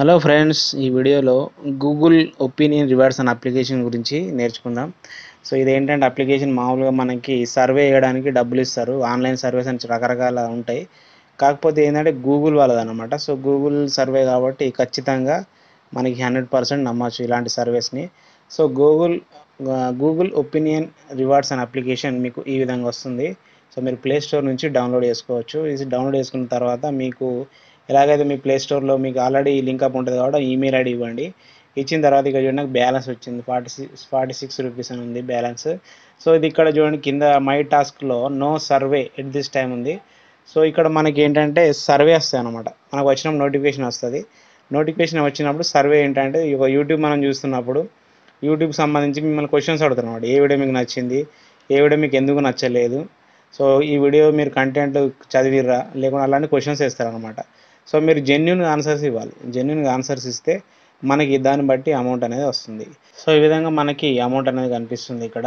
Hello friends ఈ వీడియోలో Google opinion rewards అనే అప్లికేషన్ గురించి నేర్చుకుందాం. సో ఇదేంటంటే అప్లికేషన్ మామూలుగా మనకి సర్వే చేయడానికి డబ్బులు ఇస్తారు. ఆన్లైన్ సర్వేస్ అని రకరకాల ఉంటాయి. కాకపోతే ఏంటంటే గూగుల్ వాళ్ళదనమాట సో గూగుల్ సర్వే కాబట్టి ఖచ్చితంగా మనకి హండ్రెడ్ పర్సెంట్ నమ్మచ్చు ఇలాంటి సర్వేస్ని so Google Google opinion rewards అనే అప్లికేషన్ మీకు ఈ విధంగా వస్తుంది. సో మీరు ప్లే స్టోర్ నుంచి డౌన్లోడ్ చేసుకోవచ్చు. ఇది డౌన్లోడ్ చేసుకున్న తర్వాత మీకు ఎలాగైతే మీ ప్లే స్టోర్లో మీకు ఆల్రెడీ లింక్ అప్ ఉంటుంది కాబట్టి ఈమెయిల్ ఐడి ఇవ్వండి. ఇచ్చిన తర్వాత ఇక్కడ చూడండి నాకు బ్యాలెన్స్ వచ్చింది. Forty six forty six rupees అని ఉంది బ్యాలెన్స్ సో ఇది ఇక్కడ చూడండి కింద మై టాస్క్లో no survey at this time ఉంది. సో ఇక్కడ మనకి ఏంటంటే సర్వే వస్తాయి అనమాట మనకు వచ్చిన నోటిఫికేషన్ వస్తుంది. నోటిఫికేషన్ వచ్చినప్పుడు సర్వే ఏంటంటే ఒక యూట్యూబ్ మనం చూస్తున్నప్పుడు యూట్యూబ్ సంబంధించి మిమ్మల్ని క్వశ్చన్స్ అడుగుతున్నమాట ఏ వీడియో మీకు నచ్చింది? ఏ వీడియో మీకు ఎందుకు నచ్చలేదు? సో ఈ వీడియో మీరు కంటెంట్ చదివిర్రా? లేకుండా అలాంటి క్వశ్చన్స్ వేస్తారనమాట సో మీరు జెన్యున్ ఆన్సర్స్ ఇవ్వాలి. జెన్యున్ ఆన్సర్స్ ఇస్తే మనకి దాన్ని బట్టి అమౌంట్ అనేది వస్తుంది. సో ఈ విధంగా మనకి అమౌంట్ అనేది కనిపిస్తుంది ఇక్కడ.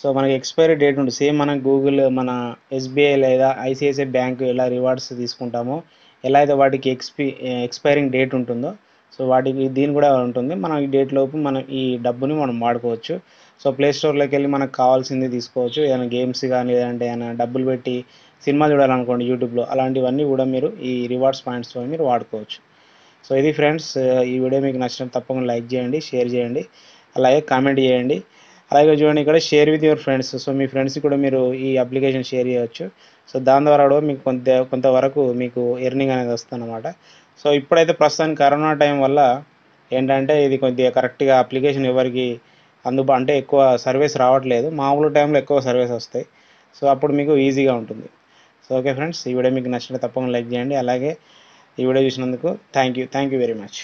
సో మనకి ఎక్స్పైరీ డేట్ ఉంటుంది సేమ్ మన గూగుల్ మన ఎస్బీఐ లేదా ఐసిఐసిఐ బ్యాంక్ ఎలా రివార్డ్స్ తీసుకుంటామో ఎలా అయితే వాటికి ఎక్స్పీ ఎక్స్పైరింగ్ డేట్ ఉంటుందో సో వాటికి దీని కూడా ఉంటుంది. మనం ఈ డేట్ లోపు మనం ఈ డబ్బుని మనం వాడుకోవచ్చు. సో ప్లే స్టోర్లోకి వెళ్ళి మనకు కావాల్సింది తీసుకోవచ్చు. ఏదైనా గేమ్స్ కానీ లేదంటే ఏదైనా డబ్బులు పెట్టి సినిమా చూడాలనుకోండి యూట్యూబ్లో అలాంటివన్నీ కూడా మీరు ఈ రివార్డ్స్ పాయింట్స్తో మీరు వాడుకోవచ్చు. సో ఇది ఫ్రెండ్స్ ఈ వీడియో మీకు నచ్చినట్టు తప్పకుండా లైక్ చేయండి షేర్ చేయండి అలాగే కామెంట్ చేయండి. అలాగే చూడండి ఇక్కడ share with your friends so మీ ఫ్రెండ్స్కి కూడా మీరు ఈ అప్లికేషన్ షేర్ చేయవచ్చు సో దాని ద్వారా కూడా మీకు కొంత కొంతవరకు మీకు ఎర్నింగ్ అనేది వస్తుందన్నమాట. సో ఇప్పుడైతే ప్రస్తుతానికి కరోనా టైం వల్ల ఏంటంటే ఇది కొద్దిగా కరెక్ట్గా అప్లికేషన్ ఎవరికి అందుబా అంటే ఎక్కువ సర్వీస్ రావట్లేదు. మామూలు టైంలో ఎక్కువ సర్వీస్ వస్తాయి. సో అప్పుడు మీకు ఈజీగా ఉంటుంది. సో ఓకే ఫ్రెండ్స్ ఈ వీడియో మీకు నచ్చితే తప్పకుండా లైక్ చేయండి. అలాగే ఈ వీడియో చూసినందుకు thank you thank you very much